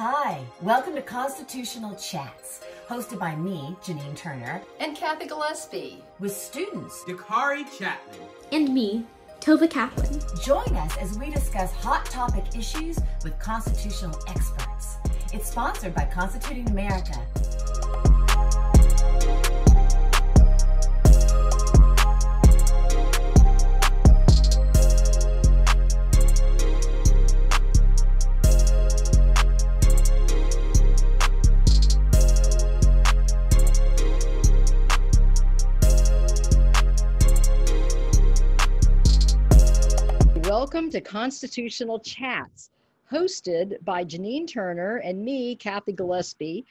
Hi, welcome to Constitutional Chats, hosted by me, Janine Turner, and Cathy Gillespie, with students Dakare Chatman and me, Tova Kaplan. Join us as we discuss hot topic issues with constitutional experts. It's sponsored by Constituting America Welcome to Constitutional Chats, hosted by Janine Turner and me, Cathy Gillespie,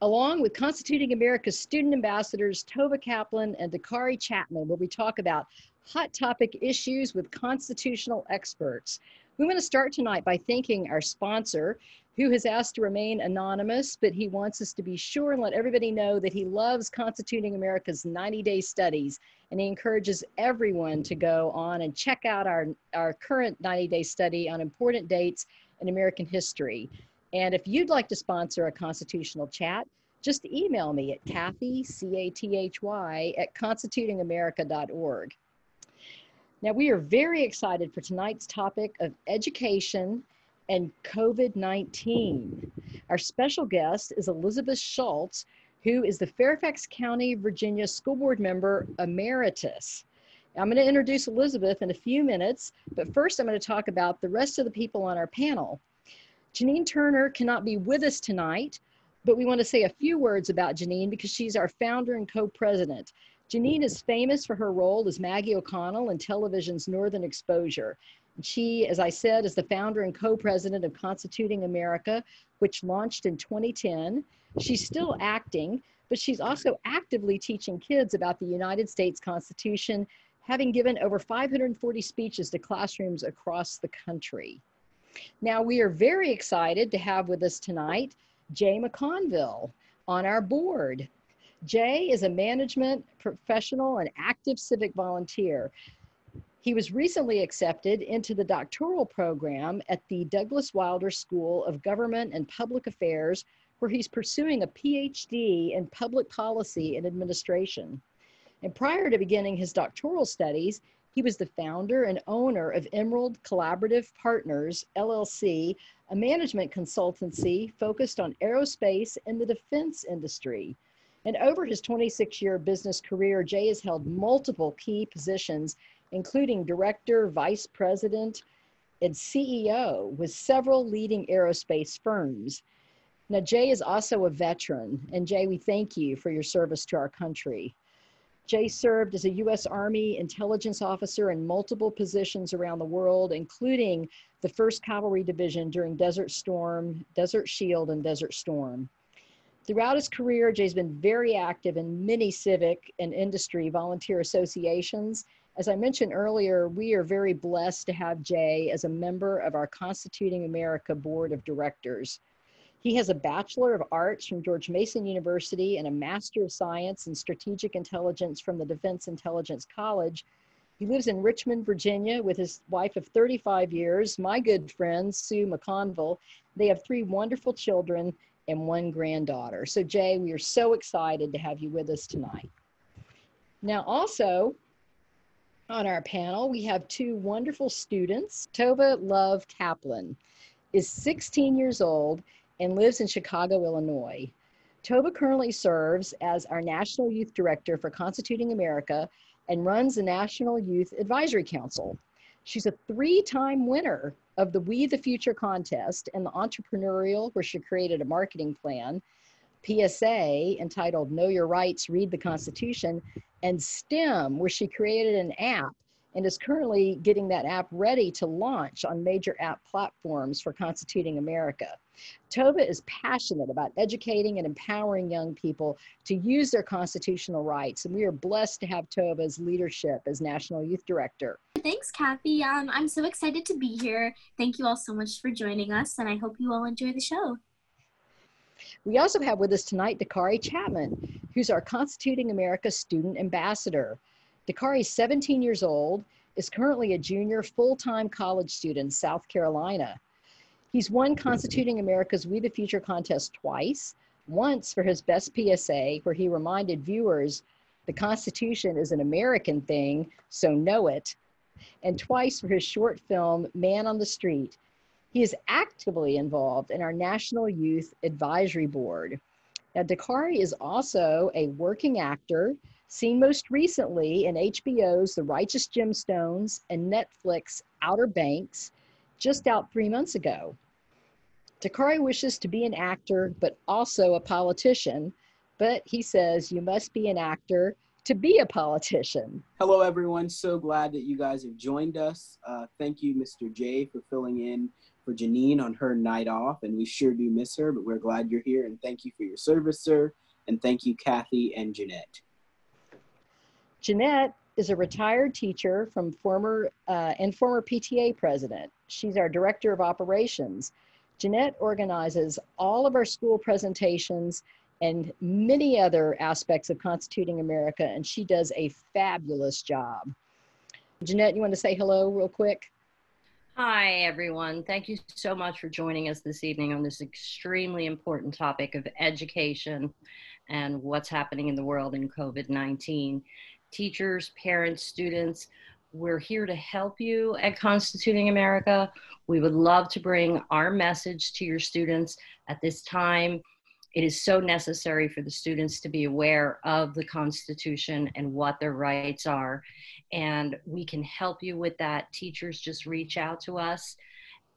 along with Constituting America's student ambassadors Tova Kaplan and Dakare Chatman, where we talk about hot topic issues with constitutional experts. We want to start tonight by thanking our sponsor, who has asked to remain anonymous, but he wants us to be sure and let everybody know that he loves Constituting America's 90 day studies. And he encourages everyone to go on and check out our, our current 90 day study on important dates in American history. And if you'd like to sponsor a constitutional chat, just email me at Cathy, C A T H Y, at constitutingamerica.org. Now, we are very excited for tonight's topic of education and COVID 19. Our special guest is Elizabeth Schultz, who is the Fairfax County, Virginia School Board member emeritus. I'm going to introduce Elizabeth in a few minutes, but first I'm going to talk about the rest of the people on our panel. Janine Turner cannot be with us tonight, but we want to say a few words about Janine because she's our founder and co president. Janine is famous for her role as Maggie O'Connell in television's Northern Exposure. She, as I said, is the founder and co-president of Constituting America, which launched in 2010. She's still acting, but she's also actively teaching kids about the United States Constitution, having given over 540 speeches to classrooms across the country. Now, we are very excited to have with us tonight Jay McConville on our board. Jay is a management professional and active civic volunteer. He was recently accepted into the doctoral program at the Douglas Wilder School of Government and Public Affairs, where he's pursuing a PhD in public policy and administration. And prior to beginning his doctoral studies, he was the founder and owner of Emerald Collaborative Partners, LLC, a management consultancy focused on aerospace and the defense industry. And over his 26 year business career, Jay has held multiple key positions including director, vice president, and CEO with several leading aerospace firms. Now, Jay is also a veteran, and Jay, we thank you for your service to our country. Jay served as a U.S. Army intelligence officer in multiple positions around the world, including the 1st Cavalry Division during Desert Storm, Desert Shield, and Desert Storm. Throughout his career, Jay's been very active in many civic and industry volunteer associations as I mentioned earlier, we are very blessed to have Jay as a member of our Constituting America Board of Directors. He has a Bachelor of Arts from George Mason University and a Master of Science in Strategic Intelligence from the Defense Intelligence College. He lives in Richmond, Virginia with his wife of 35 years, my good friend, Sue McConville. They have three wonderful children and one granddaughter. So, Jay, we are so excited to have you with us tonight. Now, also, on our panel, we have two wonderful students. Tova Love Kaplan is 16 years old and lives in Chicago, Illinois. Tova currently serves as our National Youth Director for Constituting America and runs the National Youth Advisory Council. She's a three-time winner of the We the Future contest and the entrepreneurial, where she created a marketing plan, PSA entitled Know Your Rights, Read the Constitution, and STEM, where she created an app and is currently getting that app ready to launch on major app platforms for Constituting America. Tova is passionate about educating and empowering young people to use their constitutional rights, and we are blessed to have Tova's leadership as National Youth Director. Thanks, Cathy. Um, I'm so excited to be here. Thank you all so much for joining us, and I hope you all enjoy the show. We also have with us tonight Dakare Chatman, who's our Constituting America Student Ambassador. Dakare is 17 years old, is currently a junior full-time college student in South Carolina. He's won Constituting America's We the Future contest twice, once for his best PSA, where he reminded viewers the Constitution is an American thing, so know it, and twice for his short film Man on the Street. He is actively involved in our National Youth Advisory Board. Now, Dakare is also a working actor, seen most recently in HBO's The Righteous Gemstones and Netflix Outer Banks, just out three months ago. Dakare wishes to be an actor, but also a politician. But he says you must be an actor to be a politician. Hello, everyone. So glad that you guys have joined us. Uh, thank you, Mr. Jay, for filling in for Janine on her night off. And we sure do miss her, but we're glad you're here. And thank you for your service, sir. And thank you, Cathy and Jeanette. Jeanette is a retired teacher from former uh, and former PTA president. She's our director of operations. Jeanette organizes all of our school presentations and many other aspects of constituting America, and she does a fabulous job. Jeanette, you want to say hello real quick? Hi, everyone. Thank you so much for joining us this evening on this extremely important topic of education and what's happening in the world in COVID 19. Teachers, parents, students, we're here to help you at Constituting America. We would love to bring our message to your students at this time. It is so necessary for the students to be aware of the Constitution and what their rights are. And we can help you with that. Teachers just reach out to us.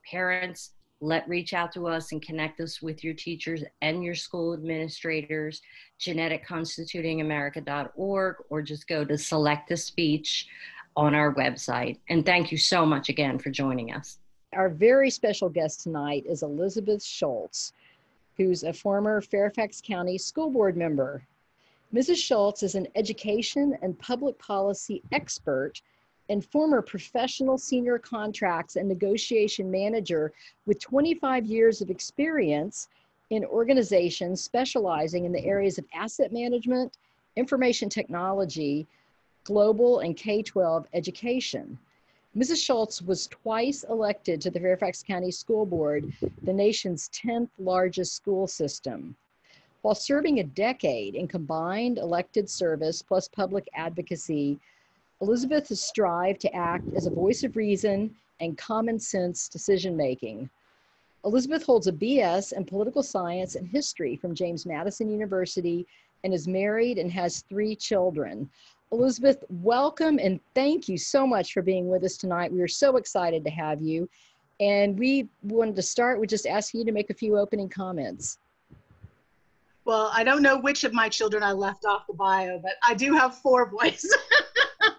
Parents, let reach out to us and connect us with your teachers and your school administrators, Jeanette at constitutingamerica.org, or just go to select a speech on our website. And thank you so much again for joining us. Our very special guest tonight is Elizabeth Schultz, who's a former Fairfax County School Board member. Mrs. Schultz is an education and public policy expert and former professional senior contracts and negotiation manager with 25 years of experience in organizations specializing in the areas of asset management, information technology, global and K 12 education. Mrs. Schultz was twice elected to the Fairfax County School Board, the nation's 10th largest school system. While serving a decade in combined elected service plus public advocacy, Elizabeth has strived to act as a voice of reason and common sense decision making. Elizabeth holds a BS in political science and history from James Madison University and is married and has three children. Elizabeth, welcome and thank you so much for being with us tonight. We are so excited to have you. And we wanted to start with just asking you to make a few opening comments. Well, I don't know which of my children I left off the bio, but I do have four boys. uh,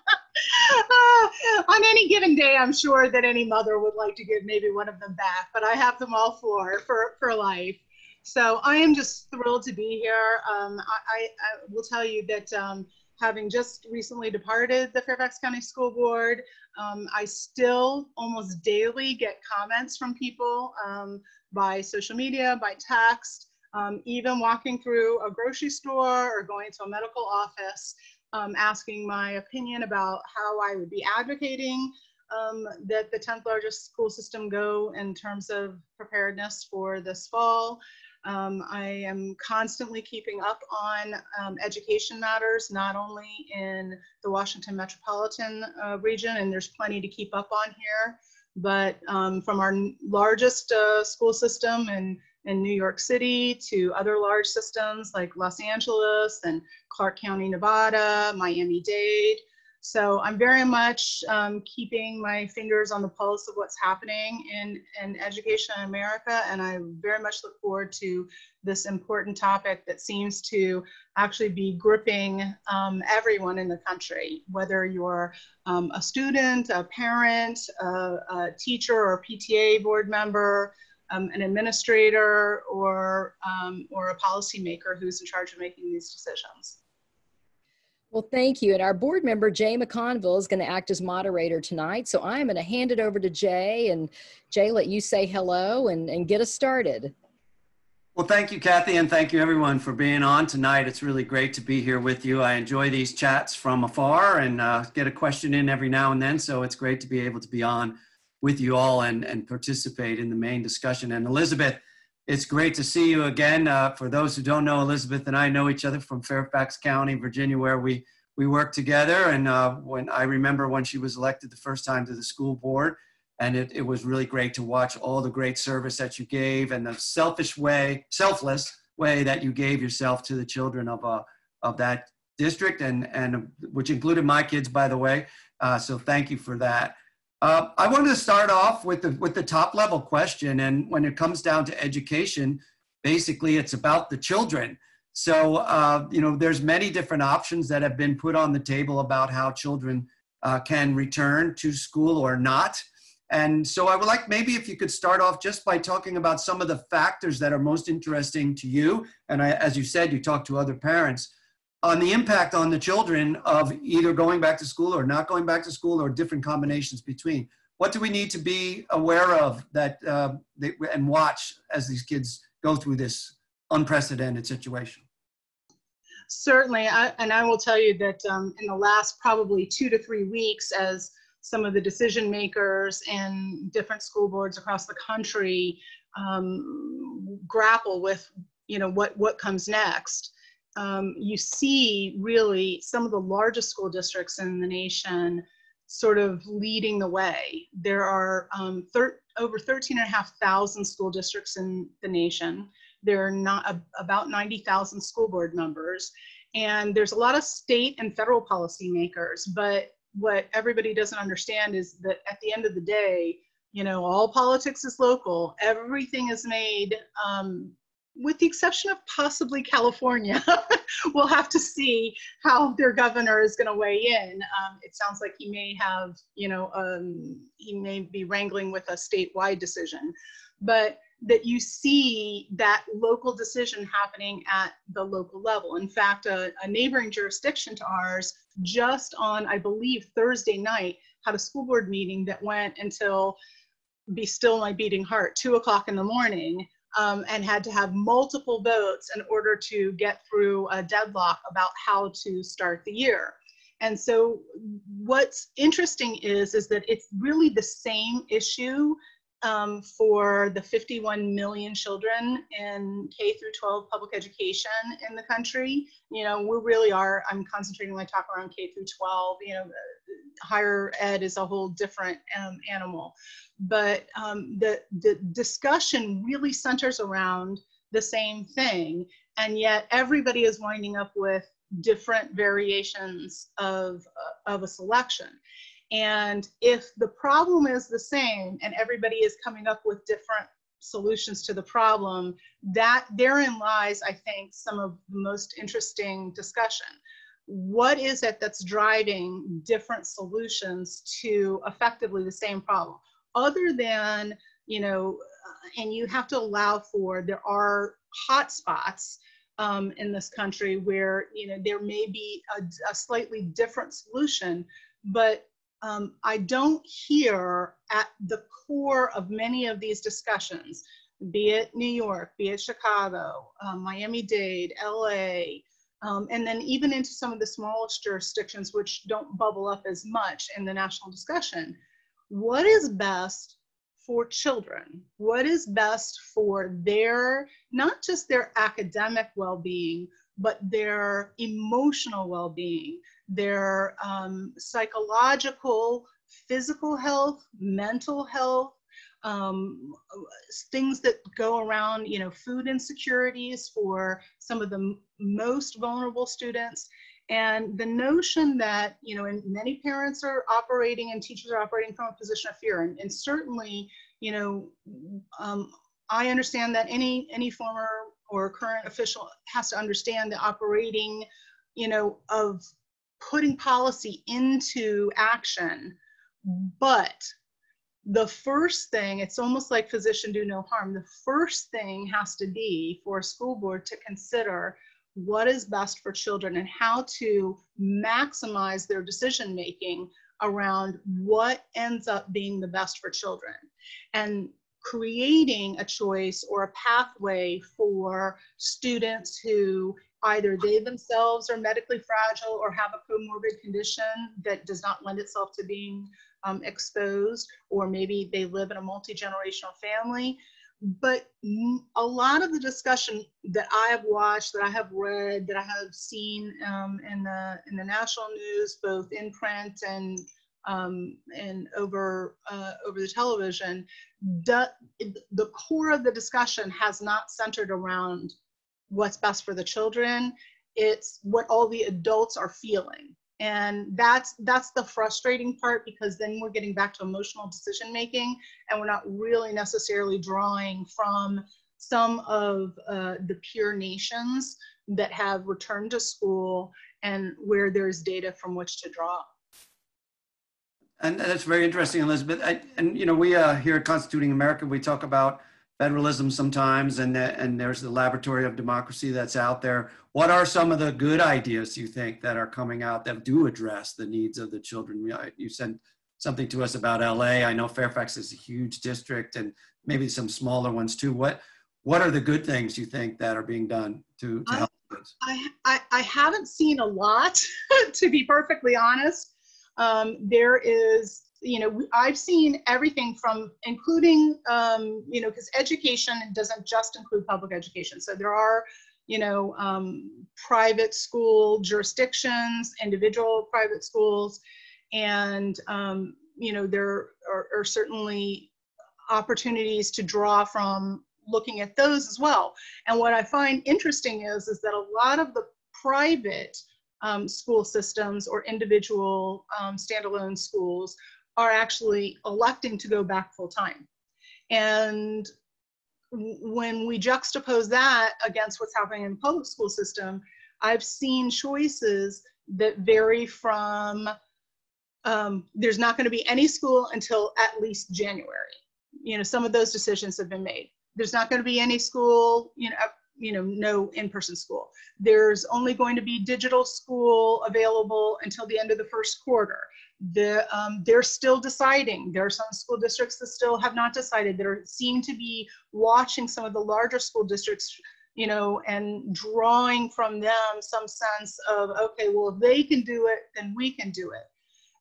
on any given day, I'm sure that any mother would like to give maybe one of them back, but I have them all four for, for life. So I am just thrilled to be here. Um, I, I, I, will tell you that um, having just recently departed the Fairfax County School Board, um, I still almost daily get comments from people um, by social media, by text, um, even walking through a grocery store or going to a medical office, um, asking my opinion about how I would be advocating um, that the 10th largest school system go in terms of preparedness for this fall. Um, I am constantly keeping up on um, education matters, not only in the Washington metropolitan uh, region, and there's plenty to keep up on here, but um, from our largest uh, school system in, in New York City to other large systems like Los Angeles and Clark County, Nevada, Miami-Dade, so I'm very much um, keeping my fingers on the pulse of what's happening in, in education in America. And I very much look forward to this important topic that seems to actually be gripping um, everyone in the country, whether you're um, a student, a parent, a, a, teacher or PTA board member, um, an administrator, or, um, or a policymaker who's in charge of making these decisions. Well, thank you. And our board member, Jay McConville, is going to act as moderator tonight. So I'm going to hand it over to Jay and Jay, let you say hello and, and get us started. Well, thank you, Cathy, and thank you everyone for being on tonight. It's really great to be here with you. I enjoy these chats from afar and uh, get a question in every now and then, so it's great to be able to be on with you all and, and participate in the main discussion. And Elizabeth, it's great to see you again. Uh, for those who don't know, Elizabeth and I know each other from Fairfax County, Virginia, where we, we work together. And uh, when I remember when she was elected the first time to the school board, and it, it was really great to watch all the great service that you gave and the selfish way, selfless way that you gave yourself to the children of, uh, of that district, and, and which included my kids, by the way. Uh, so thank you for that. Uh, I wanted to start off with the, with the top level question. And when it comes down to education, basically it's about the children. So, uh, you know, there's many different options that have been put on the table about how children uh, can return to school or not. And so I would like maybe if you could start off just by talking about some of the factors that are most interesting to you. And I, as you said, you talk to other parents on the impact on the children of either going back to school or not going back to school or different combinations between. What do we need to be aware of that uh, they, and watch as these kids go through this unprecedented situation? Certainly, I, and I will tell you that um, in the last probably two to three weeks, as some of the decision makers in different school boards across the country um, grapple with, you know, what what comes next um, you see really some of the largest school districts in the nation sort of leading the way. There are um, thir- over 13,500 school districts in the nation. There are not about 90,000 school board members. And there's a lot of state and federal policymakers. But what everybody doesn't understand is that at the end of the day, you know, all politics is local. Everything is made um, with the exception of possibly California, we'll have to see how their governor is going to weigh in. Um, it sounds like he may have, you know, um, he may be wrangling with a statewide decision, but that you see that local decision happening at the local level. In fact, a, a neighboring jurisdiction to ours just on, I believe, Thursday night had a school board meeting that went until be still my beating heart, two o'clock in the morning um, and had to have multiple votes in order to get through a deadlock about how to start the year. And so what's interesting is, is that it's really the same issue um, for the 51 million children in K through 12 public education in the country. You know, we really are, I'm concentrating my talk around K through 12, you know, higher ed is a whole different um, animal. But um, the, the discussion really centers around the same thing. And yet everybody is winding up with different variations of, uh, of a selection. And if the problem is the same and everybody is coming up with different solutions to the problem, that therein lies, I think, some of the most interesting discussion. What is it that's driving different solutions to effectively the same problem? Other than, you know, uh, and you have to allow for, there are hot spots um, in this country where, you know, there may be a, a slightly different solution, but um, I don't hear at the core of many of these discussions, be it New York, be it Chicago, um, Miami-Dade, LA, um, and then even into some of the smallest jurisdictions which don't bubble up as much in the national discussion. What is best for children? What is best for their, not just their academic well-being, but their emotional well-being, their um, psychological, physical health, mental health, um, things that go around, you know, food insecurities for some of the most vulnerable students. And the notion that, you know, and many parents are operating and teachers are operating from a position of fear. And, and certainly, you know, um, I understand that any, any former or current official has to understand the operating, you know, of putting policy into action. But the first thing, it's almost like physician do no harm. The first thing has to be for a school board to consider what is best for children and how to maximize their decision making around what ends up being the best for children. And creating a choice or a pathway for students who either they themselves are medically fragile or have a comorbid condition that does not lend itself to being um, exposed, or maybe they live in a multi generational family. But a lot of the discussion that I have watched, that I have read, that I have seen um, in the in the national news, both in print and um, and over uh, over the television, the, the core of the discussion has not centered around what's best for the children. It's what all the adults are feeling. And that's that's the frustrating part because then we're getting back to emotional decision making and we're not really necessarily drawing from some of uh, the peer nations that have returned to school and where there's data from which to draw. And that's very interesting, Elizabeth. I, and you know, we uh, here at Constituting America, we talk about federalism sometimes, and and there's the laboratory of democracy that's out there. What are some of the good ideas you think that are coming out that do address the needs of the children? You sent something to us about LA. I know Fairfax is a huge district, and maybe some smaller ones too. What what are the good things you think that are being done to, to help? I, I, I haven't seen a lot, to be perfectly honest. Um, there is, you know, I've seen everything from including, um, you know, because education doesn't just include public education. So there are, you know, um, private school jurisdictions, individual private schools, and, um, you know, there are, are certainly opportunities to draw from looking at those as well. And what I find interesting is, is that a lot of the private um, school systems or individual um, standalone schools are actually electing to go back full time. And when we juxtapose that against what's happening in the public school system, I've seen choices that vary from um, there's not going to be any school until at least January. You know, some of those decisions have been made. There's not going to be any school, you know, you know, no in-person school. There's only going to be digital school available until the end of the first quarter. The, um, they're still deciding. There are some school districts that still have not decided that are, seem to be watching some of the larger school districts you know, and drawing from them some sense of, okay, well, if they can do it, then we can do it.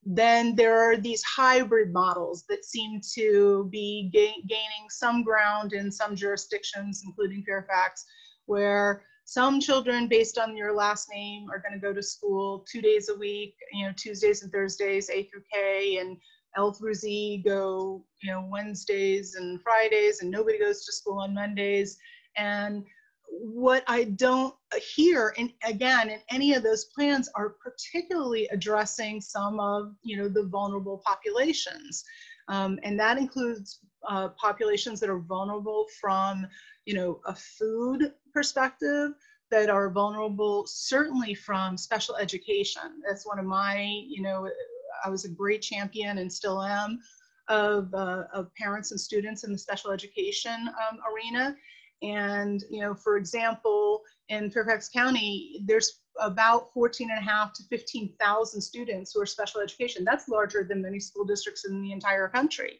Then there are these hybrid models that seem to be ga gaining some ground in some jurisdictions, including Fairfax, where some children based on your last name are going to go to school two days a week you know tuesdays and thursdays a through k and l through z go you know wednesdays and fridays and nobody goes to school on mondays. And what i don't hear and again in any of those plans are particularly addressing some of you know the vulnerable populations um, and that includes uh, populations that are vulnerable from you know a food perspective that are vulnerable certainly from special education. That's one of my, you know, I was a great champion and still am of, uh, of parents and students in the special education um, arena. And, you know, for example, in Fairfax County, there's about 14 and a half to 15,000 students who are special education. That's larger than many school districts in the entire country.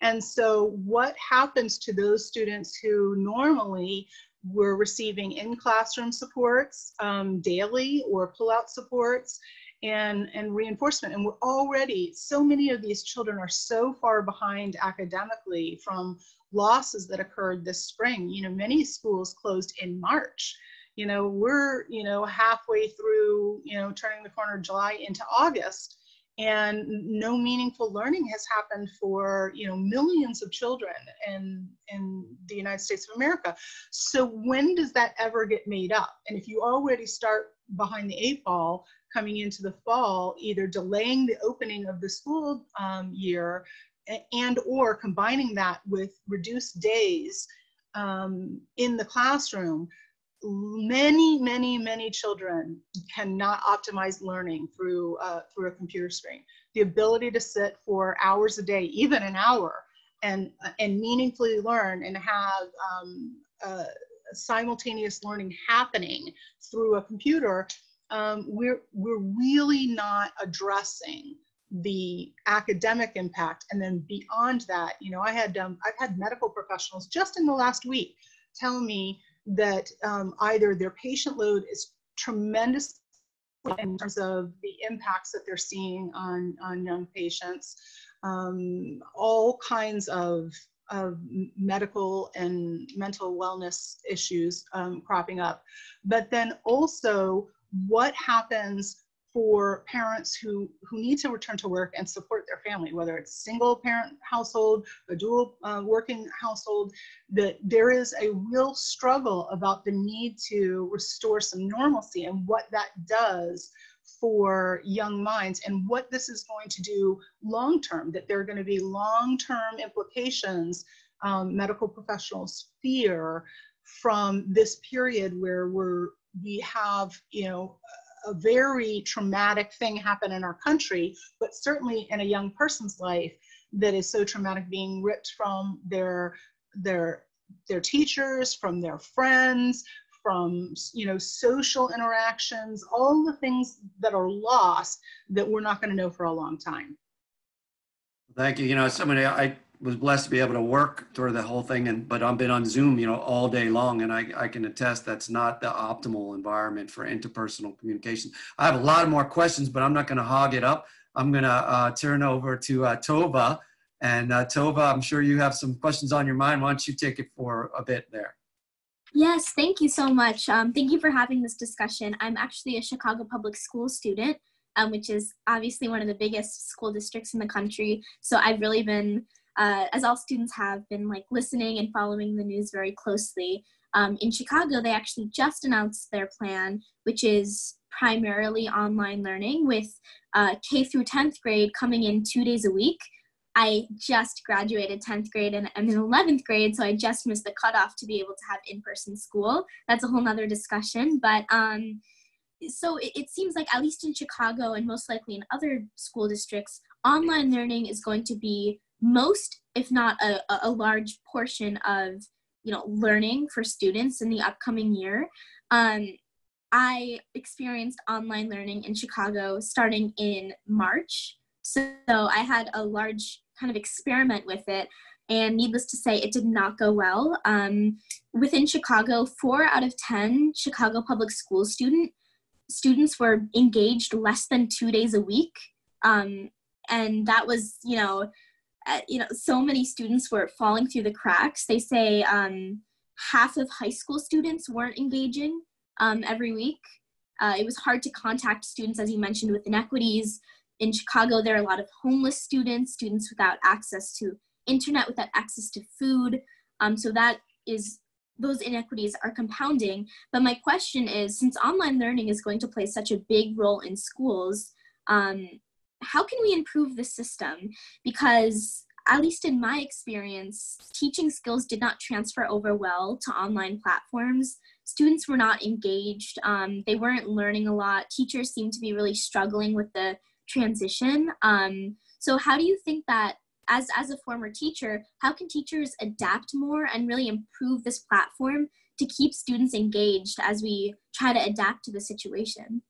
And so what happens to those students who normally we're receiving in-classroom supports um, daily or pull-out supports and, and reinforcement. And we're already, so many of these children are so far behind academically from losses that occurred this spring. You know, many schools closed in March. You know, we're, you know, halfway through, you know, turning the corner July into August and no meaningful learning has happened for you know millions of children in in the united states of america. So when does that ever get made up? And if you already start behind the eight ball coming into the fall either delaying the opening of the school um, year and or combining that with reduced days um, in the classroom many, many, many children cannot optimize learning through, uh, through a computer screen. The ability to sit for hours a day, even an hour, and, and meaningfully learn and have um, uh, simultaneous learning happening through a computer, um, we're, we're really not addressing the academic impact. And then beyond that, you know, I had, um, I've had medical professionals just in the last week tell me that um, either their patient load is tremendous in terms of the impacts that they're seeing on, on young patients, um, all kinds of, of medical and mental wellness issues um, cropping up. But then also, what happens for parents who, who need to return to work and support their family, whether it's single parent household, a dual uh, working household, that there is a real struggle about the need to restore some normalcy and what that does for young minds and what this is going to do long term, that there are going to be long term implications um, medical professionals fear from this period where we're we have you know a very traumatic thing happen in our country, but certainly in a young person's life that is so traumatic being ripped from their their their teachers, from their friends, from you know social interactions, all the things that are lost that we're not going to know for a long time. Thank you. You know, somebody I was blessed to be able to work through the whole thing and but I've been on Zoom, you know, all day long and I, I can attest that's not the optimal environment for interpersonal communication. I have a lot of more questions, but I'm not going to hog it up. I'm going to uh, turn over to uh, Tova. And uh, Tova, I'm sure you have some questions on your mind. Why don't you take it for a bit there? Yes, thank you so much. Um, thank you for having this discussion. I'm actually a Chicago Public School student, um, which is obviously one of the biggest school districts in the country. So I've really been uh, as all students have been like listening and following the news very closely. Um, in Chicago, they actually just announced their plan, which is primarily online learning with uh, K through 10th grade coming in two days a week. I just graduated 10th grade and I'm in 11th grade, so I just missed the cutoff to be able to have in-person school. That's a whole nother discussion, but um, so it, it seems like at least in Chicago and most likely in other school districts, online learning is going to be most, if not a, a large portion of you know learning for students in the upcoming year. Um, I experienced online learning in Chicago starting in March. So I had a large kind of experiment with it. And needless to say, it did not go well. Um, within Chicago, four out of 10 Chicago public school student students were engaged less than two days a week. Um, and that was, you know, uh, you know, so many students were falling through the cracks. They say um, half of high school students weren't engaging um, every week. Uh, it was hard to contact students, as you mentioned, with inequities. In Chicago, there are a lot of homeless students, students without access to internet, without access to food. Um, so that is those inequities are compounding. But my question is, since online learning is going to play such a big role in schools, um, how can we improve the system? Because at least in my experience, teaching skills did not transfer over well to online platforms. Students were not engaged. Um, they weren't learning a lot. Teachers seemed to be really struggling with the transition. Um, so how do you think that as, as a former teacher, how can teachers adapt more and really improve this platform to keep students engaged as we try to adapt to the situation?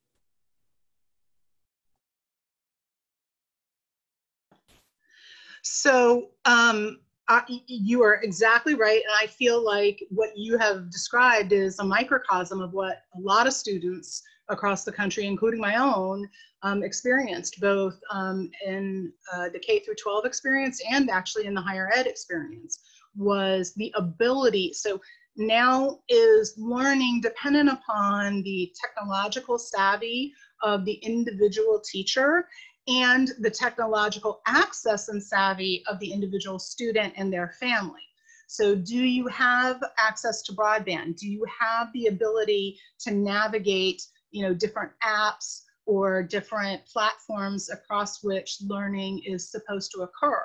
So um, I, you are exactly right. And I feel like what you have described is a microcosm of what a lot of students across the country, including my own, um, experienced both um, in uh, the K through 12 experience and actually in the higher ed experience was the ability. So now is learning dependent upon the technological savvy of the individual teacher and the technological access and savvy of the individual student and their family. So do you have access to broadband? Do you have the ability to navigate, you know, different apps or different platforms across which learning is supposed to occur?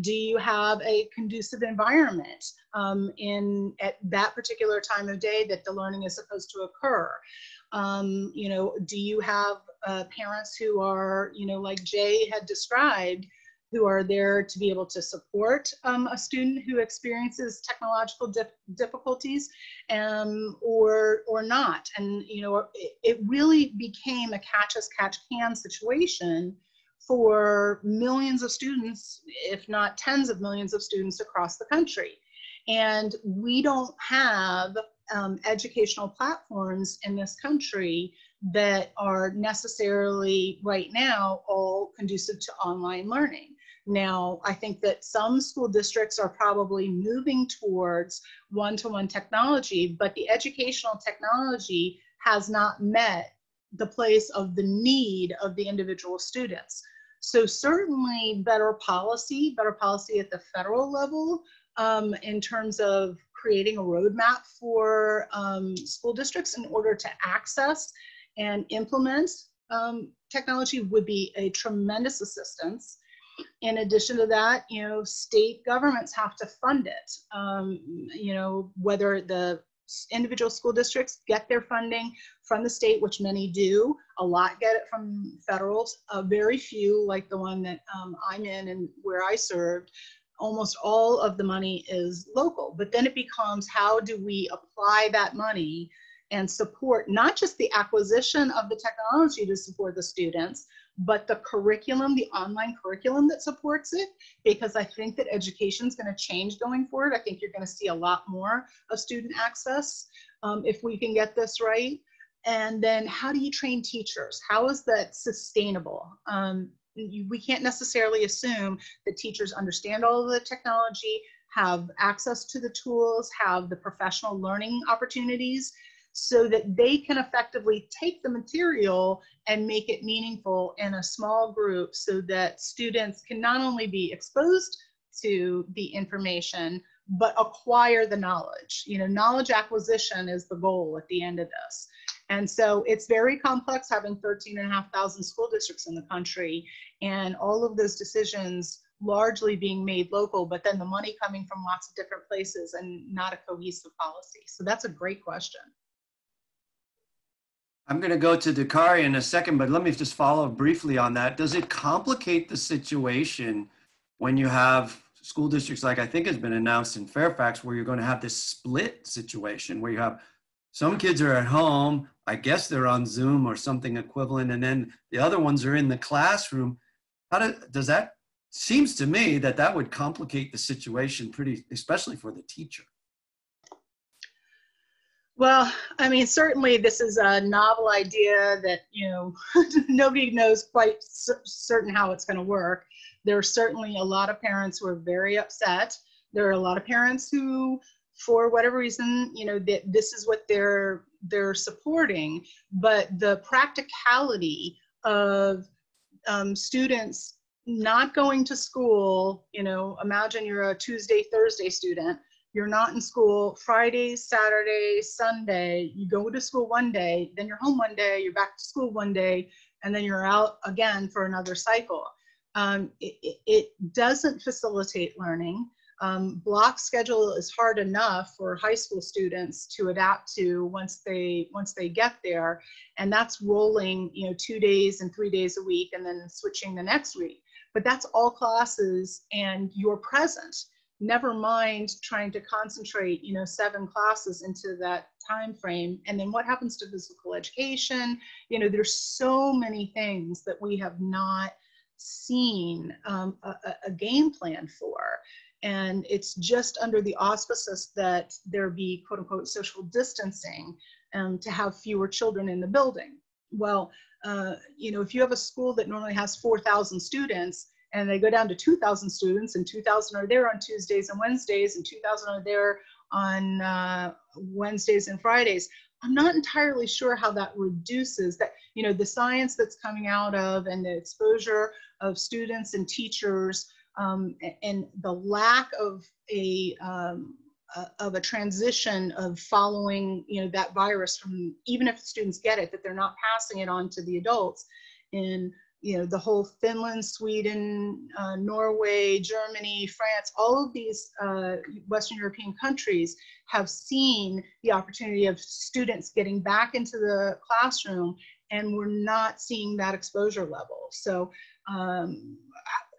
Do you have a conducive environment um, in at that particular time of day that the learning is supposed to occur? Um, you know, do you have uh, parents who are, you know, like Jay had described, who are there to be able to support um, a student who experiences technological dif difficulties um, or, or not. And, you know, it, it really became a catch as catch can situation for millions of students, if not tens of millions of students across the country. And we don't have um, educational platforms in this country that are necessarily right now all conducive to online learning. Now, I think that some school districts are probably moving towards one-to-one technology, but the educational technology has not met the place of the need of the individual students. So certainly better policy, better policy at the federal level um, in terms of creating a roadmap for um, school districts in order to access and implement um, technology would be a tremendous assistance. In addition to that, you know, state governments have to fund it. Um, you know, whether the individual school districts get their funding from the state, which many do. A lot get it from federals. A very few, like the one that um, I'm in and where I served, almost all of the money is local. But then it becomes how do we apply that money and support not just the acquisition of the technology to support the students, but the curriculum, the online curriculum that supports it, because I think that education is going to change going forward. I think you're going to see a lot more of student access um, if we can get this right. And then how do you train teachers? How is that sustainable? Um, we can't necessarily assume that teachers understand all of the technology, have access to the tools, have the professional learning opportunities so that they can effectively take the material and make it meaningful in a small group so that students can not only be exposed to the information, but acquire the knowledge. You know, knowledge acquisition is the goal at the end of this. And so it's very complex having 13 and a half thousand school districts in the country and all of those decisions largely being made local, but then the money coming from lots of different places and not a cohesive policy. So that's a great question. I'm going to go to Dakare in a second, but let me just follow briefly on that. Does it complicate the situation when you have school districts like I think has been announced in Fairfax, where you're going to have this split situation where you have some kids are at home, I guess they're on Zoom or something equivalent, and then the other ones are in the classroom. How do, does that seems to me that that would complicate the situation pretty, especially for the teacher. Well, I mean, certainly this is a novel idea that, you know, nobody knows quite certain how it's going to work. There are certainly a lot of parents who are very upset. There are a lot of parents who, for whatever reason, you know, that this is what they're they're supporting. But the practicality of um, students not going to school, you know, imagine you're a Tuesday, Thursday student you're not in school Friday, Saturday, Sunday. You go to school one day, then you're home one day, you're back to school one day, and then you're out again for another cycle. Um, it, it, doesn't facilitate learning. Um, block schedule is hard enough for high school students to adapt to once they once they get there, and that's rolling, you know, two days and three days a week, and then switching the next week. But that's all classes, and you're present. Never mind trying to concentrate you know seven classes into that time frame and then what happens to physical education? You know there's so many things that we have not seen um, a, a, game plan for and it's just under the auspices that there be quote unquote social distancing um, to have fewer children in the building well uh, you know if you have a school that normally has 4000 students and they go down to 2,000 students, and 2,000 are there on Tuesdays and Wednesdays, and 2,000 are there on uh, Wednesdays and Fridays. I'm not entirely sure how that reduces that, you know, the science that's coming out of and the exposure of students and teachers um, and the lack of a, um, of a transition of following, you know, that virus from, even if students get it, that they're not passing it on to the adults in you know, the whole Finland, Sweden, uh, Norway, Germany, France, all of these uh, Western European countries have seen the opportunity of students getting back into the classroom and we're not seeing that exposure level. So um,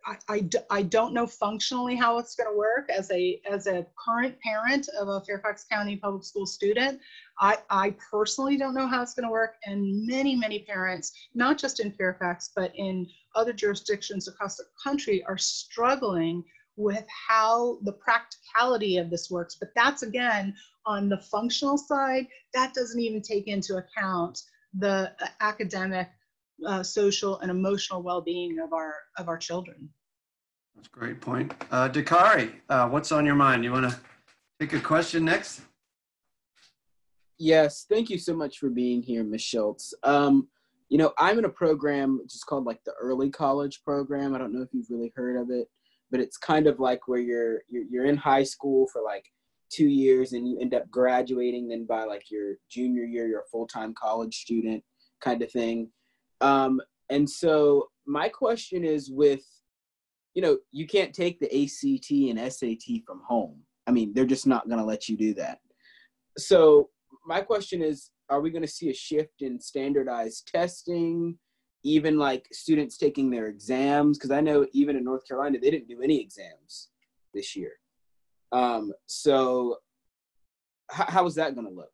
I, I, I don't know functionally how it's going to work as a as a current parent of a Fairfax County public school student. I, I personally don't know how it's going to work, and many many parents, not just in Fairfax but in other jurisdictions across the country, are struggling with how the practicality of this works. But that's again on the functional side. That doesn't even take into account the academic uh, social and emotional well-being of our of our children. That's a great point. Uh, Dakare, uh, what's on your mind? You want to take a question next? Yes, thank you so much for being here, Ms. Schultz. Um, you know, I'm in a program is called like the early college program. I don't know if you've really heard of it, but it's kind of like where you're you're, you're in high school for like two years and you end up graduating. Then by like your junior year, you're a full time college student kind of thing. Um, and so my question is with, you know, you can't take the ACT and SAT from home. I mean, they're just not going to let you do that. So my question is are we going to see a shift in standardized testing even like students taking their exams because i know even in north carolina they didn't do any exams this year um, so h- how is that going to look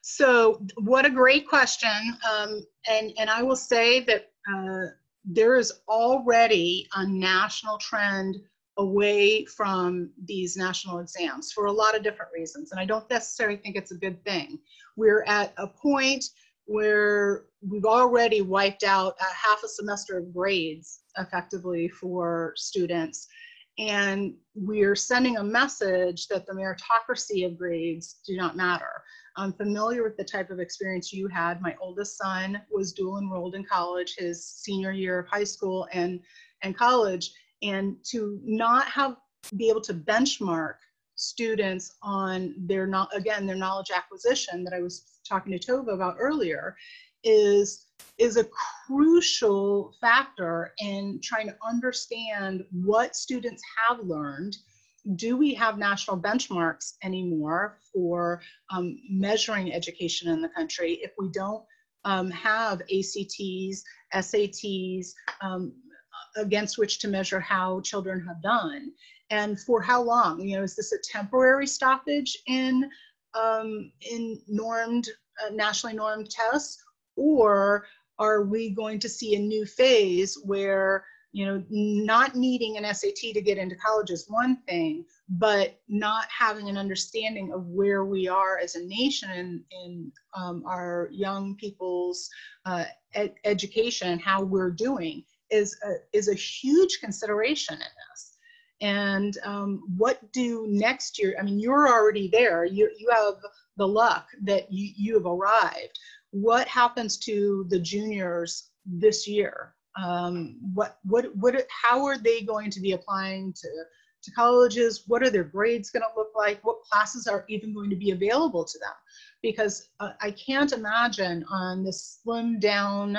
so what a great question um, and and i will say that uh, there is already a national trend away from these national exams for a lot of different reasons. And I don't necessarily think it's a good thing. We're at a point where we've already wiped out a half a semester of grades effectively for students. And we're sending a message that the meritocracy of grades do not matter. I'm familiar with the type of experience you had. My oldest son was dual enrolled in college, his senior year of high school and, and college and to not have be able to benchmark students on their not again their knowledge acquisition that I was talking to Tova about earlier is is a crucial factor in trying to understand what students have learned. Do we have national benchmarks anymore for um, measuring education in the country? If we don't um, have ACTs, SATs, um, against which to measure how children have done? And for how long? You know is this a temporary stoppage in um, in normed uh, nationally normed tests? Or are we going to see a new phase where you know not needing an SAT to get into college is one thing but not having an understanding of where we are as a nation in, in um, our young people's uh, ed- education and how we're doing is a, is a huge consideration in this. And um, what do next year? I mean, you're already there. You you have the luck that you you have arrived. What happens to the juniors this year? Um, what what what? How are they going to be applying to to colleges? What are their grades going to look like? What classes are even going to be available to them? Because uh, I can't imagine on this slim down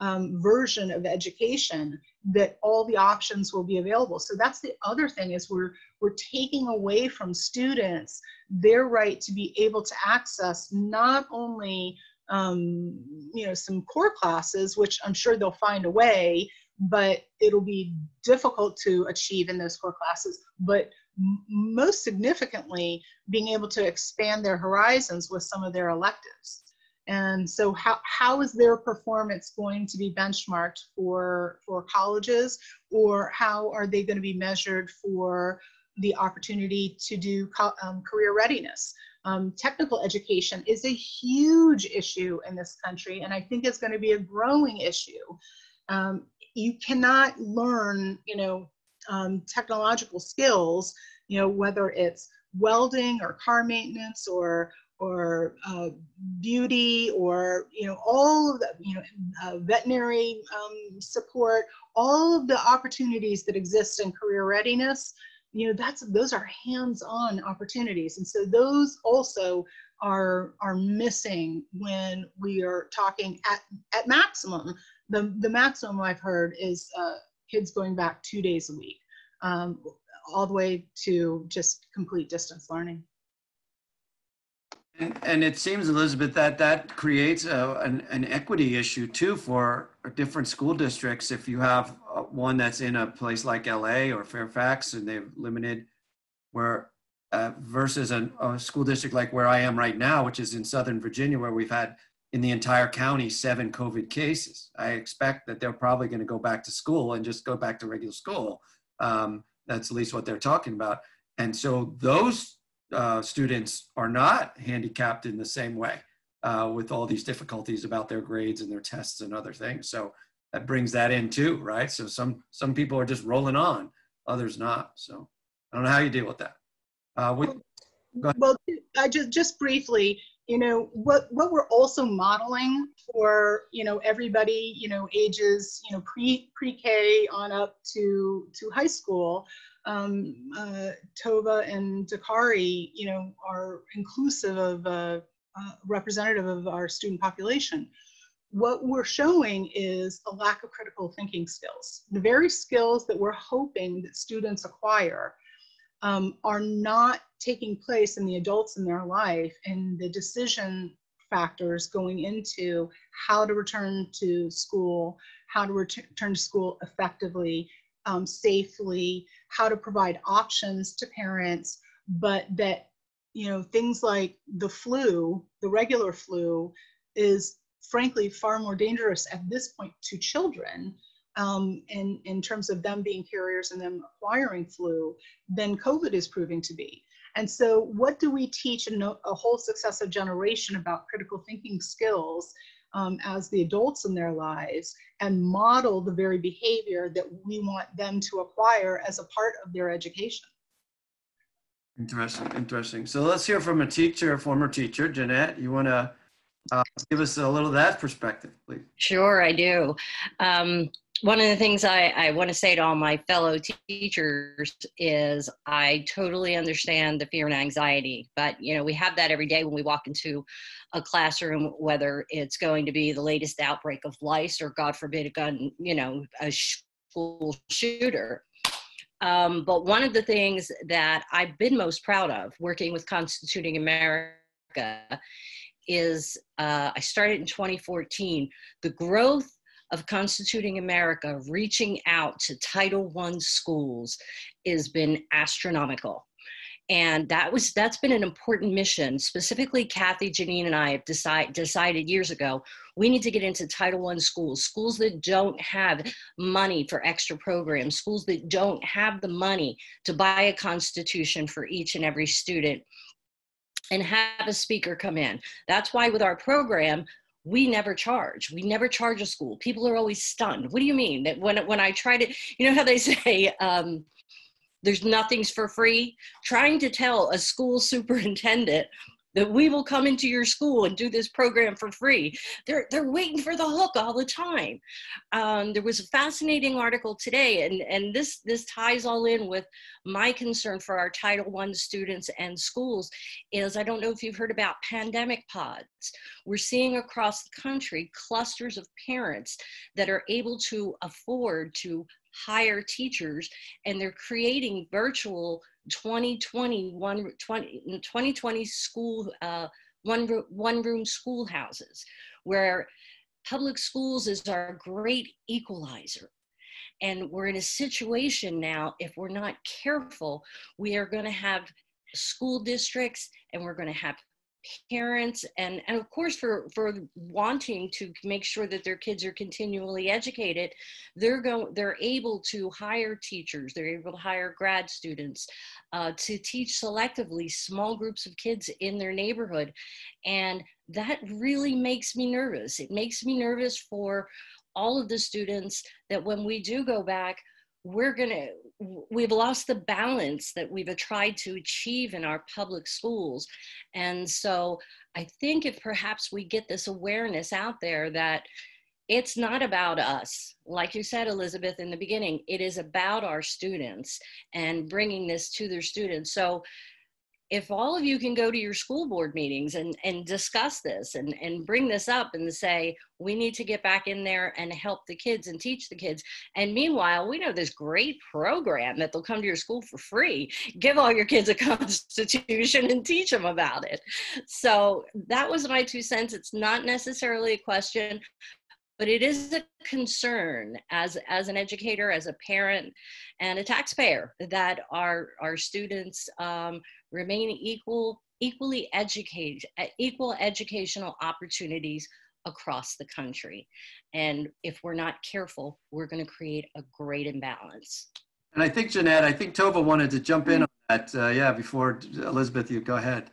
um, version of education that all the options will be available. So that's the other thing is we're we're taking away from students their right to be able to access not only um, you know some core classes, which I'm sure they'll find a way, but it'll be difficult to achieve in those core classes. But most significantly, being able to expand their horizons with some of their electives. And so how, how is their performance going to be benchmarked for, for colleges or how are they going to be measured for the opportunity to do um, career readiness? Um, technical education is a huge issue in this country and I think it's going to be a growing issue. Um, you cannot learn, you know, um, technological skills, you know, whether it's welding or car maintenance or or uh, beauty or you know all of the you know uh, veterinary um, support all of the opportunities that exist in career readiness you know that's those are hands-on opportunities. And so those also are are missing when we are talking at at maximum. The the maximum i've heard is uh, kids going back two days a week um, all the way to just complete distance learning and, and it seems, Elizabeth, that that creates a, an, an equity issue too for different school districts. If you have uh, one that's in a place like LA or Fairfax and they've limited where uh, versus a, a school district like where I am right now, which is in Southern Virginia, where we've had in the entire county seven COVID cases. I expect that they're probably going to go back to school and just go back to regular school. Um, that's at least what they're talking about. And so those uh, students are not handicapped in the same way uh, with all these difficulties about their grades and their tests and other things. So that brings that in too, right? So some some people are just rolling on, others not. So I don't know how you deal with that. Uh, we, well, I just just briefly, you know, what what we're also modeling for you know everybody, you know, ages you know pre pre K on up to to high school. Um, uh, Tova and Dakare, you know, are inclusive of uh, uh, representative of our student population what we're showing is a lack of critical thinking skills. The very skills that we're hoping that students acquire um, are not taking place in the adults in their life and the decision factors going into how to return to school, how to return to school effectively, um, safely, how to provide options to parents, but that you know things like the flu, the regular flu, is frankly far more dangerous at this point to children um, in, in terms of them being carriers and them acquiring flu than COVID is proving to be. And so, what do we teach a, a whole successive generation about critical thinking skills um, as the adults in their lives and model the very behavior that we want them to acquire as a part of their education? Interesting, interesting. So let's hear from a teacher, a former teacher. Jeanette, you want to uh, give us a little of that perspective, please. Sure, I do. Um, one of the things I, I want to say to all my fellow teachers is I totally understand the fear and anxiety, but you know we have that every day when we walk into a classroom, whether it's going to be the latest outbreak of lice or, God forbid, a gun, you know, a school shooter. Um, but one of the things that I've been most proud of working with Constituting America is uh, I started in 2014. The growth of Constituting America reaching out to Title I schools has been astronomical. And that was that's been an important mission. Specifically, Cathy, Janine, and I have decide, decided years ago we need to get into Title I schools, schools that don't have money for extra programs, schools that don't have the money to buy a constitution for each and every student and have a speaker come in. That's why with our program, we never charge. We never charge a school. People are always stunned. What do you mean? That when when I try to, you know how they say, um, there's nothing's for free. Trying to tell a school superintendent that we will come into your school and do this program for free. They're, they're waiting for the hook all the time. Um, there was a fascinating article today, and, and this, this ties all in with my concern for our Title I students and schools is I don't know if you've heard about pandemic pods. We're seeing across the country clusters of parents that are able to afford to hire teachers and they're creating virtual 2020 one 20, 2020 school uh, one one room schoolhouses where public schools is our great equalizer. And we're in a situation now if we're not careful we are going to have school districts and we're going to have parents and and of course for for wanting to make sure that their kids are continually educated they're going they're able to hire teachers they're able to hire grad students uh, to teach selectively small groups of kids in their neighborhood. And that really makes me nervous. It makes me nervous for all of the students that when we do go back we're going to we've lost the balance that we've tried to achieve in our public schools. And so i think if perhaps we get this awareness out there that it's not about us like you said elizabeth in the beginning it is about our students and bringing this to their students. So if all of you can go to your school board meetings and, and discuss this and, and bring this up and say, we need to get back in there and help the kids and teach the kids. And meanwhile, we know this great program that they'll come to your school for free. Give all your kids a constitution and teach them about it. So that was my two cents. It's not necessarily a question, but it is a concern as as an educator as a parent and a taxpayer that our our students um, remain equal, equally educated, equal educational opportunities across the country. And if we're not careful, we're going to create a great imbalance. And I think, Jeanette, I think Tova wanted to jump in on that. Uh, yeah, before Elizabeth, you go ahead.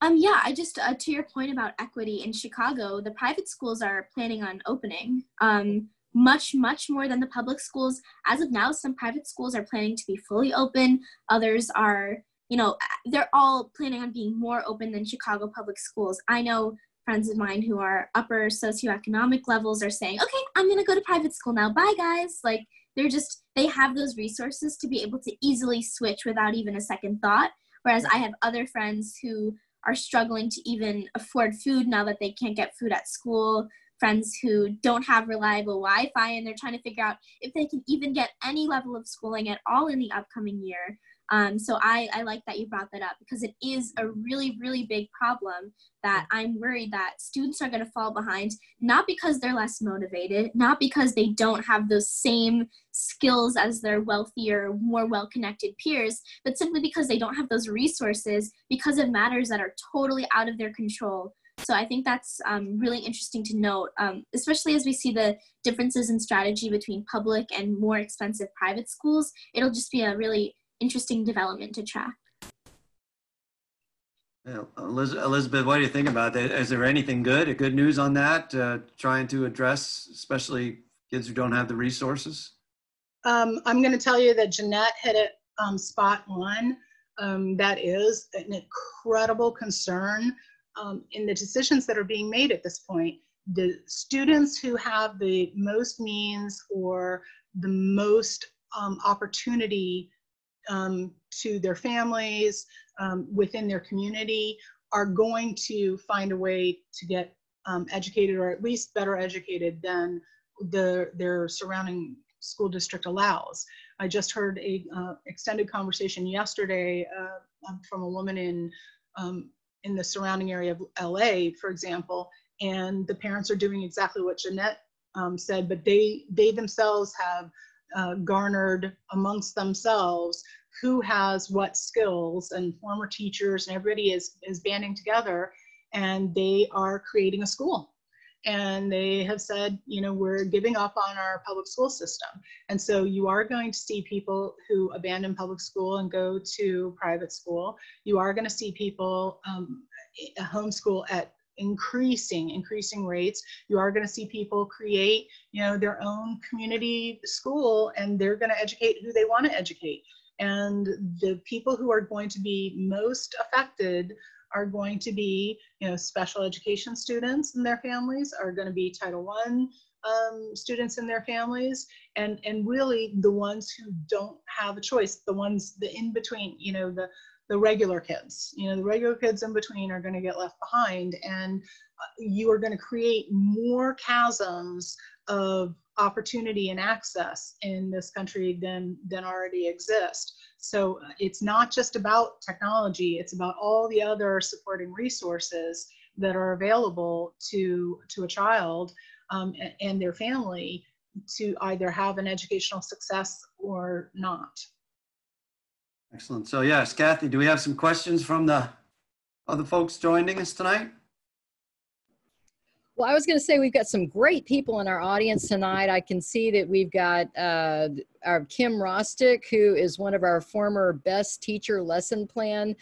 Um, yeah, I just, uh, to your point about equity in Chicago, the private schools are planning on opening. Um, much, much more than the public schools. As of now, some private schools are planning to be fully open. Others are, you know, they're all planning on being more open than Chicago public schools. I know friends of mine who are upper socioeconomic levels are saying, okay, I'm going to go to private school now. Bye, guys. Like, they're just, they have those resources to be able to easily switch without even a second thought. Whereas I have other friends who are struggling to even afford food now that they can't get food at school friends who don't have reliable Wi-Fi and they're trying to figure out if they can even get any level of schooling at all in the upcoming year. Um, so I, I like that you brought that up because it is a really, really big problem that I'm worried that students are going to fall behind, not because they're less motivated, not because they don't have those same skills as their wealthier, more well-connected peers, but simply because they don't have those resources because of matters that are totally out of their control so I think that's um, really interesting to note, um, especially as we see the differences in strategy between public and more expensive private schools. It'll just be a really interesting development to track. Elizabeth, what do you think about that? Is there anything good, good news on that, uh, trying to address especially kids who don't have the resources? Um, I'm going to tell you that Jeanette hit it um, spot on. Um, that is an incredible concern um, in the decisions that are being made at this point, the students who have the most means or the most um, opportunity um, to their families um, within their community are going to find a way to get um, educated or at least better educated than the, their surrounding school district allows. I just heard a uh, extended conversation yesterday uh, um, from a woman in um, in the surrounding area of LA, for example, and the parents are doing exactly what Jeanette um, said, but they, they themselves have uh, garnered amongst themselves who has what skills and former teachers and everybody is, is banding together and they are creating a school and they have said, you know, we're giving up on our public school system. And so you are going to see people who abandon public school and go to private school. You are going to see people um, homeschool at increasing increasing rates. You are going to see people create you know their own community school and they're going to educate who they want to educate. And the people who are going to be most affected are going to be, you know, special education students and their families are going to be Title One um, students and their families, and and really the ones who don't have a choice, the ones the in between, you know, the the regular kids, you know, the regular kids in between are going to get left behind, and uh, you are going to create more chasms of opportunity and access in this country than than already exist. So uh, it's not just about technology, it's about all the other supporting resources that are available to, to a child um, and, and their family to either have an educational success or not. Excellent. So yes, Cathy, do we have some questions from the other folks joining us tonight? Well, I was going to say we've got some great people in our audience tonight. I can see that we've got uh, our Kim Rostick, who is one of our former best teacher lesson plan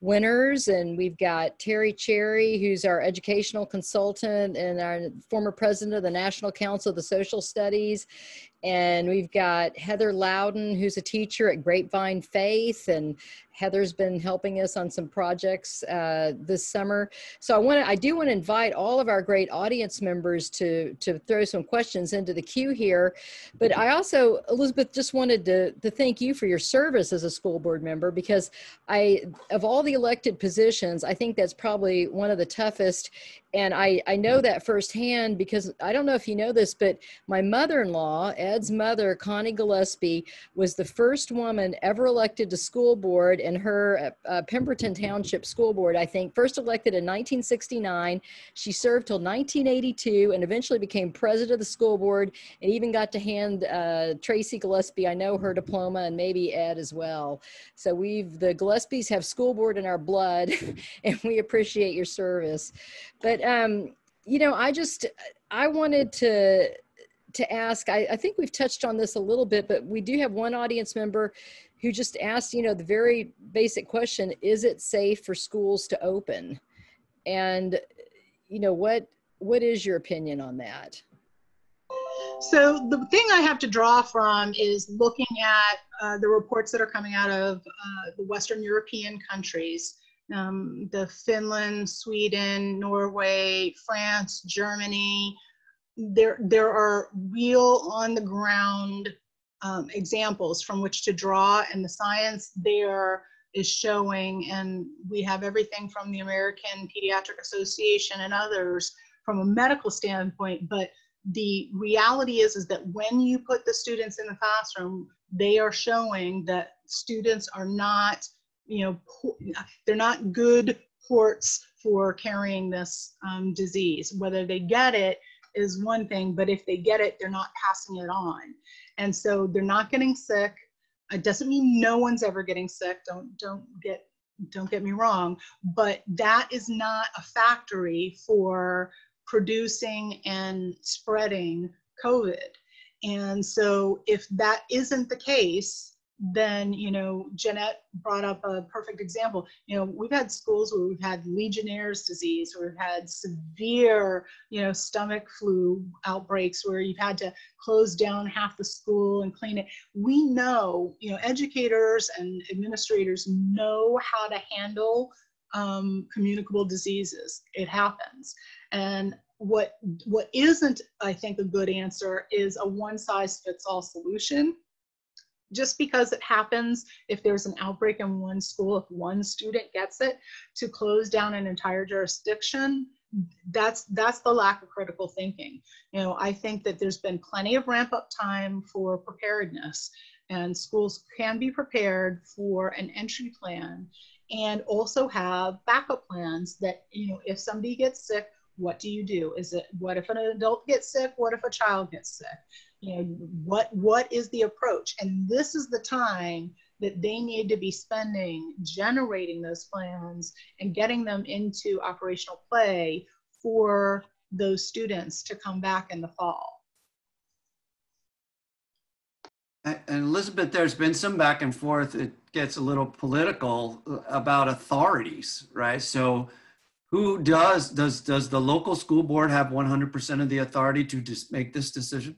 winners and we've got terry cherry who's our educational consultant and our former president of the national council of the social studies and we've got heather loudon who's a teacher at grapevine faith and Heather's been helping us on some projects uh, this summer. So I want to, I do want to invite all of our great audience members to to throw some questions into the queue here. But I also, Elizabeth, just wanted to to thank you for your service as a school board member because I, of all the elected positions, I think that's probably one of the toughest and I, I know that firsthand because I don't know if you know this, but my mother-in-law, Ed's mother, Connie Gillespie, was the first woman ever elected to school board in her uh, Pemberton Township School Board, I think, first elected in 1969. She served till 1982 and eventually became president of the school board and even got to hand uh, Tracy Gillespie, I know her diploma, and maybe Ed as well. So we've, the Gillespies have school board in our blood and we appreciate your service. But, um, you know, I just, I wanted to, to ask, I, I think we've touched on this a little bit, but we do have one audience member who just asked, you know, the very basic question, is it safe for schools to open? And, you know, what, what is your opinion on that? So the thing I have to draw from is looking at uh, the reports that are coming out of uh, the Western European countries, um, the Finland, Sweden, Norway, France, Germany. There, there are real on the ground um, examples from which to draw, and the science there is showing, and we have everything from the American Pediatric Association and others from a medical standpoint, but the reality is is that when you put the students in the classroom they are showing that students are not you know they're not good ports for carrying this um, disease. Whether they get it is one thing but if they get it they're not passing it on. And so they're not getting sick. It doesn't mean no one's ever getting sick. Don't don't get don't get me wrong. But that is not a factory for producing and spreading COVID. And so if that isn't the case, then, you know, Jeanette brought up a perfect example. You know, we've had schools where we've had Legionnaire's disease, where we've had severe, you know, stomach flu outbreaks where you've had to close down half the school and clean it. We know, you know, educators and administrators know how to handle um, communicable diseases. It happens. And what what isn't, I think, a good answer is a one size fits all solution. Just because it happens, if there's an outbreak in one school, if one student gets it, to close down an entire jurisdiction, that's that's the lack of critical thinking. You know, I think that there's been plenty of ramp up time for preparedness, and schools can be prepared for an entry plan and also have backup plans that you know if somebody gets sick what do you do? Is it what if an adult gets sick? What if a child gets sick you know what what is the approach? And this is the time that they need to be spending generating those plans and getting them into operational play for those students to come back in the fall. And elizabeth there's been some back and forth. It gets a little political uh, about authorities right? So who does, does, does the local school board have 100% of the authority to just make this decision?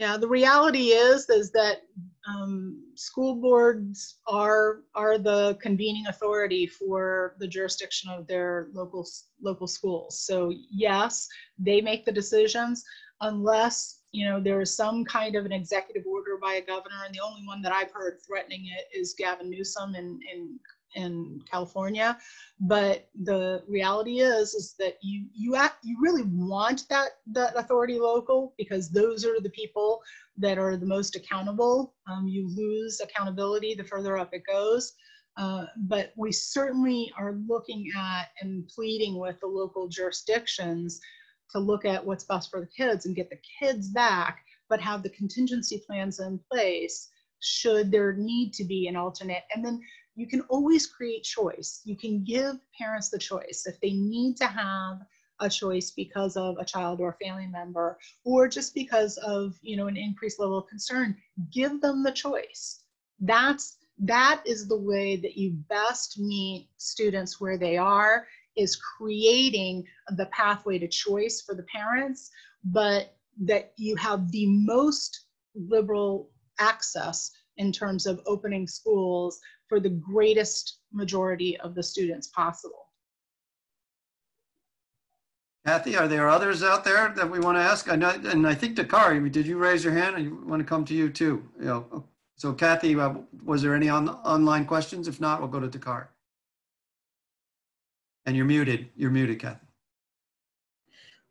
Yeah, the reality is, is that um, school boards are, are the convening authority for the jurisdiction of their local, local schools. So yes, they make the decisions unless you know, there is some kind of an executive order by a governor, and the only one that I've heard threatening it is Gavin Newsom in, in in California. But the reality is, is that you you act, you really want that that authority local because those are the people that are the most accountable. Um, you lose accountability the further up it goes. Uh, but we certainly are looking at and pleading with the local jurisdictions to look at what's best for the kids and get the kids back, but have the contingency plans in place should there need to be an alternate. And then you can always create choice. You can give parents the choice. If they need to have a choice because of a child or a family member, or just because of you know an increased level of concern, give them the choice. That's that is the way that you best meet students where they are is creating the pathway to choice for the parents, but that you have the most liberal access in terms of opening schools for the greatest majority of the students possible. Cathy, are there others out there that we want to ask? I know, and I think Dakare, did you raise your hand? I want to come to you too. You know, so Cathy, uh, was there any on, online questions? If not, we'll go to Dakare. And you're muted. You're muted, Cathy.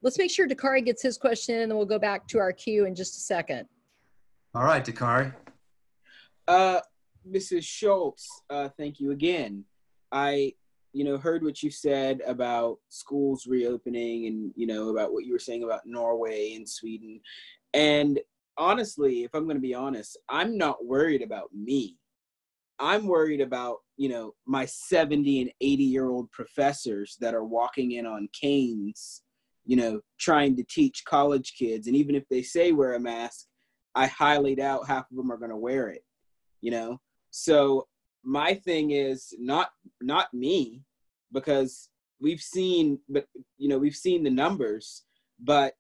Let's make sure Dakare gets his question and then we'll go back to our queue in just a second. All right, Dakare. Uh, Mrs. Schultz, uh, thank you again. I, you know, heard what you said about schools reopening and, you know, about what you were saying about Norway and Sweden. And honestly, if I'm going to be honest, I'm not worried about me. I'm worried about, you know, my 70 and 80 year old professors that are walking in on canes, you know, trying to teach college kids. And even if they say wear a mask, I highly doubt half of them are going to wear it, you know? So my thing is not not me because we've seen but you know we've seen the numbers but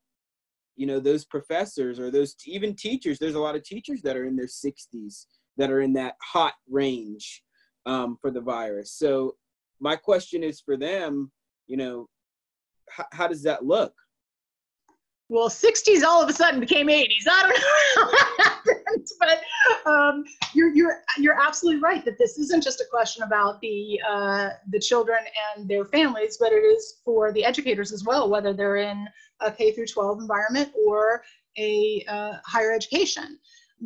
you know those professors or those even teachers there's a lot of teachers that are in their 60s that are in that hot range um, for the virus. So my question is for them you know h- how does that look? Well 60s all of a sudden became 80s i don't know what happened but um, you're, absolutely right that this isn't just a question about the, uh, the children and their families but it is for the educators as well whether they're in a k through 12 environment or a uh, higher education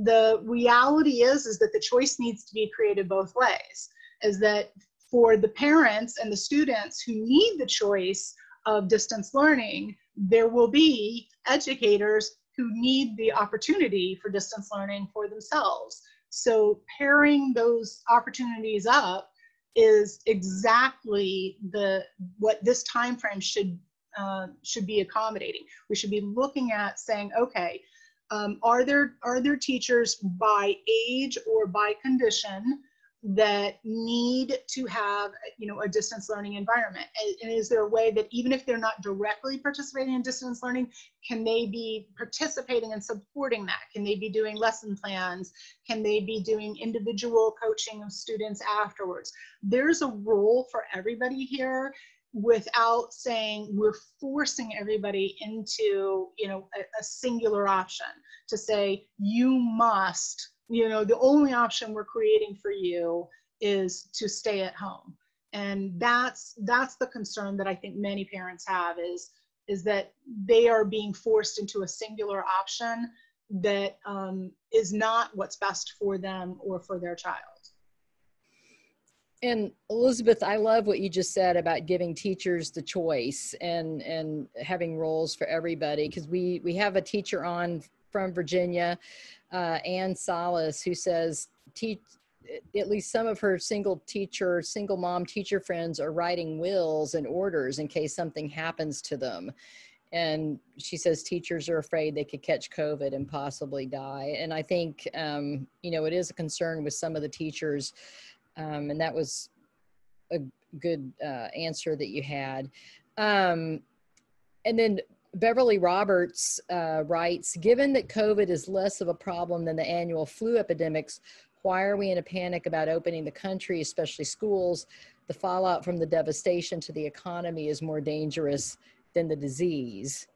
the reality is is that the choice needs to be created both ways is that for the parents and the students who need the choice of distance learning there will be educators who need the opportunity for distance learning for themselves. So pairing those opportunities up is exactly the what this time frame should uh, should be accommodating. We should be looking at saying, okay, um, are there are there teachers by age or by condition that need to have you know a distance learning environment? And, is there a way that even if they're not directly participating in distance learning can they be participating and supporting that? Can they be doing lesson plans? Can they be doing individual coaching of students afterwards? There's a role for everybody here without saying we're forcing everybody into you know a, a singular option to say you must you know the only option we're creating for you is to stay at home. And that's that's the concern that i think many parents have is is that they are being forced into a singular option that um, is not what's best for them or for their child. And elizabeth i love what you just said about giving teachers the choice and and having roles for everybody because we we have a teacher on from virginia uh, Ann Salas, who says, teach, at least some of her single teacher, single mom teacher friends are writing wills and orders in case something happens to them. And she says teachers are afraid they could catch COVID and possibly die. And I think, um, you know, it is a concern with some of the teachers. Um, and that was a good uh, answer that you had. Um, and then Beverly Roberts uh, writes Given that COVID is less of a problem than the annual flu epidemics, why are we in a panic about opening the country, especially schools? The fallout from the devastation to the economy is more dangerous than the disease.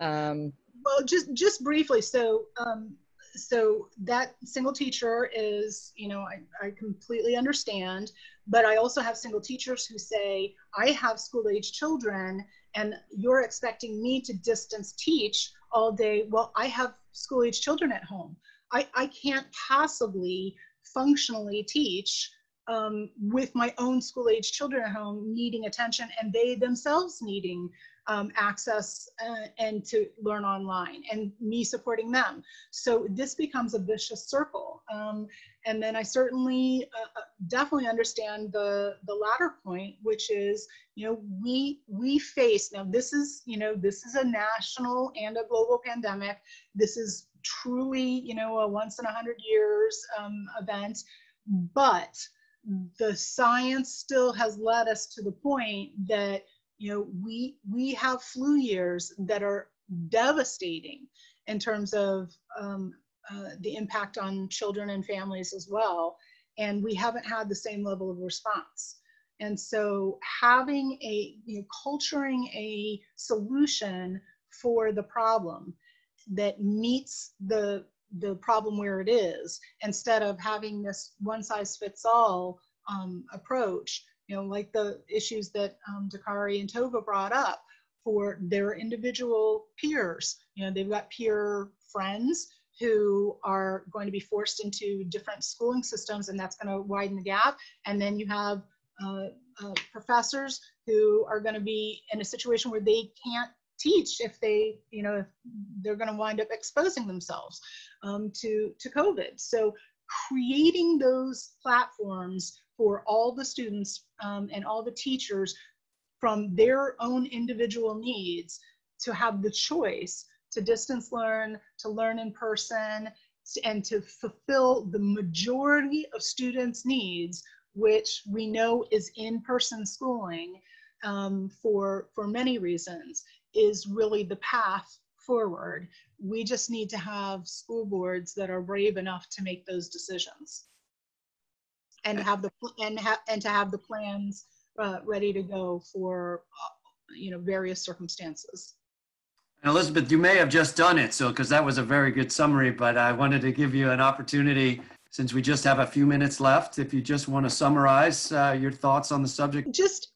Um, well, just just briefly, so um, so that single teacher is, you know, I, I completely understand, but I also have single teachers who say, I have school age children and you're expecting me to distance teach all day. Well, I have school age children at home. I, I can't possibly functionally teach um, with my own school age children at home needing attention and they themselves needing um, access uh, and to learn online and me supporting them. So this becomes a vicious circle. Um, and then I certainly uh, uh, definitely understand the, the latter point, which is, you know, we, we face, now this is, you know, this is a national and a global pandemic. This is truly, you know, a once in a hundred years um, event, but the science still has led us to the point that you know we we have flu years that are devastating in terms of um, uh, the impact on children and families as well. And we haven't had the same level of response. And so having a you know culturing a solution for the problem that meets the the problem where it is instead of having this one size fits all um, approach you know, like the issues that um, Dakare and Tova brought up for their individual peers. You know, they've got peer friends who are going to be forced into different schooling systems, and that's going to widen the gap. And then you have uh, uh, professors who are going to be in a situation where they can't teach if they, you know, they're going to wind up exposing themselves um, to to COVID. So creating those platforms for all the students um, and all the teachers from their own individual needs to have the choice to distance learn, to learn in person, and to fulfill the majority of students' needs, which we know is in-person schooling um, for, for many reasons, is really the path forward. We just need to have school boards that are brave enough to make those decisions and have the and have and to have the plans uh, ready to go for uh, you know various circumstances. Elizabeth, you may have just done it, so because that was a very good summary, but I wanted to give you an opportunity since we just have a few minutes left. If you just want to summarize uh, your thoughts on the subject. Just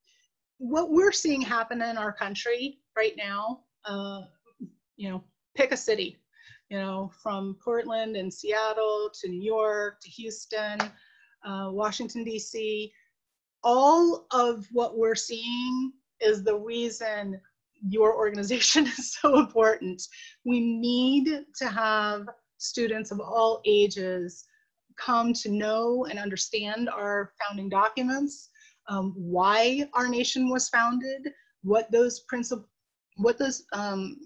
what we're seeing happen in our country right now. Uh, you know, pick a city. You know, from Portland and Seattle to New York to Houston, uh, Washington D.C. All of what we're seeing is the reason your organization is so important. We need to have students of all ages come to know and understand our founding documents, um, why our nation was founded, what those principles, what those um,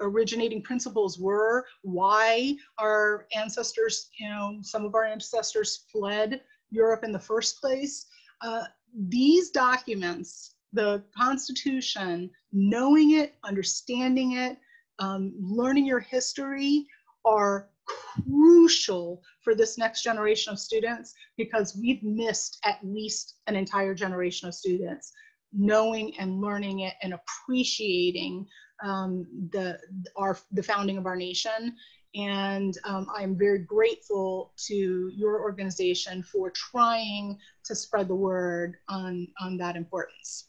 originating principles were, why our ancestors, you know, some of our ancestors fled Europe in the first place. Uh, these documents the Constitution, knowing it, understanding it, um, learning your history are crucial for this next generation of students because we've missed at least an entire generation of students knowing and learning it and appreciating um, the our the founding of our nation and um, I'm very grateful to your organization for trying to spread the word on on that importance.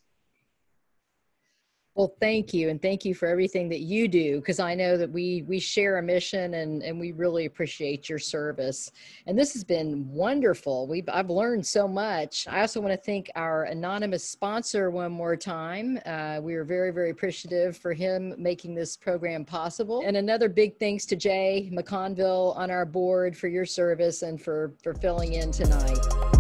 Well, thank you, and thank you for everything that you do, because I know that we we share a mission, and and we really appreciate your service. And this has been wonderful. We I've learned so much. I also want to thank our anonymous sponsor one more time. Uh, we are very very appreciative for him making this program possible. And another big thanks to Jay McConville on our board for your service and for for filling in tonight.